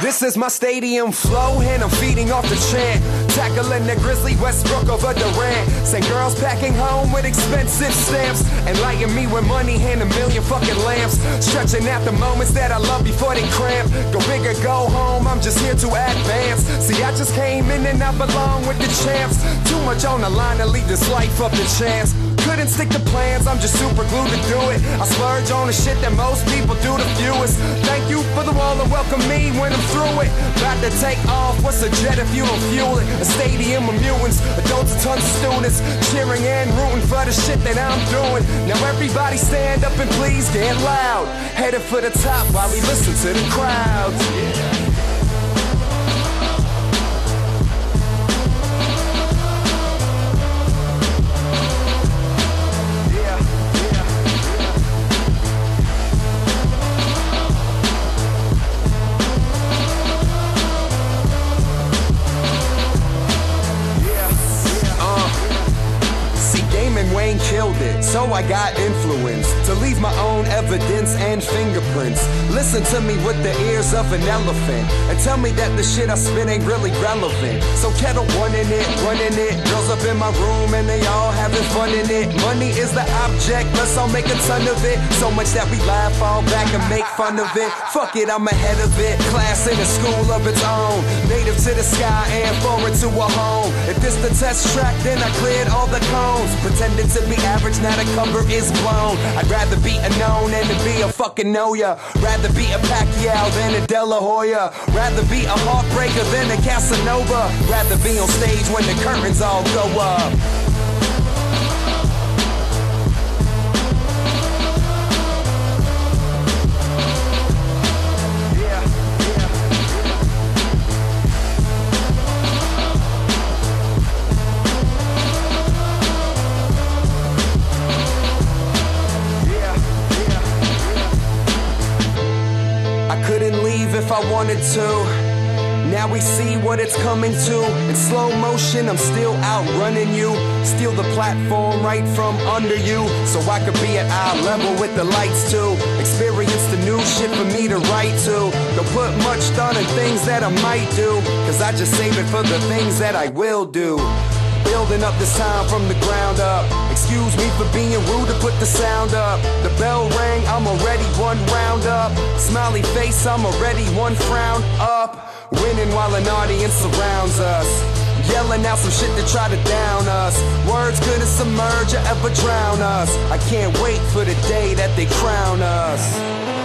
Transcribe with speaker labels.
Speaker 1: This is my stadium flow, and I'm feeding off the chant. Tackling the Grizzly Westbrook over Durant. Send girls packing home with expensive stamps. And lighting me with money and a million fucking lamps. Stretching out the moments that I love before they cramp. Go big or go home, I'm just here to advance. See, I just came in and I belong with the champs. Too much on the line to leave this life up to chance. Couldn't stick to plans, I'm just super glued to do it. I splurge on the shit that most people do the fewest. Thank you for the wall and welcome me when I'm through it. About to take off, what's a jet if you don't fuel it? A stadium of mutants, adults and tons of students, cheering and rooting for the shit that I'm doing. Now everybody stand up and please get loud. Headed for the top while we listen to the crowds. Yeah. Killed it, so I got influence to leave my own evidence and fingerprints. Listen to me with the ears of an elephant and tell me that the shit I spit ain't really relevant. So kettle in it, running it, girls up in my room and they all having fun in it. Money is the object, let's all make a ton of it. So much that we laugh all back and make fun of it. Fuck it, I'm ahead of it. Class in a school of its own, native to the sky and foreign to a home. If this the test track, then I cleared all the cones, pretending to be average, now the cover is blown. I'd rather be a known than to be a fucking know ya. Rather be a Pacquiao than a De La Hoya. Rather be a heartbreaker than a Casanova. Rather be on stage when the curtains all go up. I wanted to. Now we see what it's coming to. In slow motion, I'm still outrunning you. Steal the platform right from under you. So I could be at eye level with the lights too. Experience the new shit for me to write to. Don't put much thought in things that I might do. Cause I just save it for the things that I will do building up this time from the ground up. Excuse me for being rude to put the sound up. The bell rang, I'm already one round up. Smiley face, I'm already one frown up. Winning while an audience surrounds us. Yelling out some shit to try to down us. Words gonna submerge or ever drown us. I can't wait for the day that they crown us.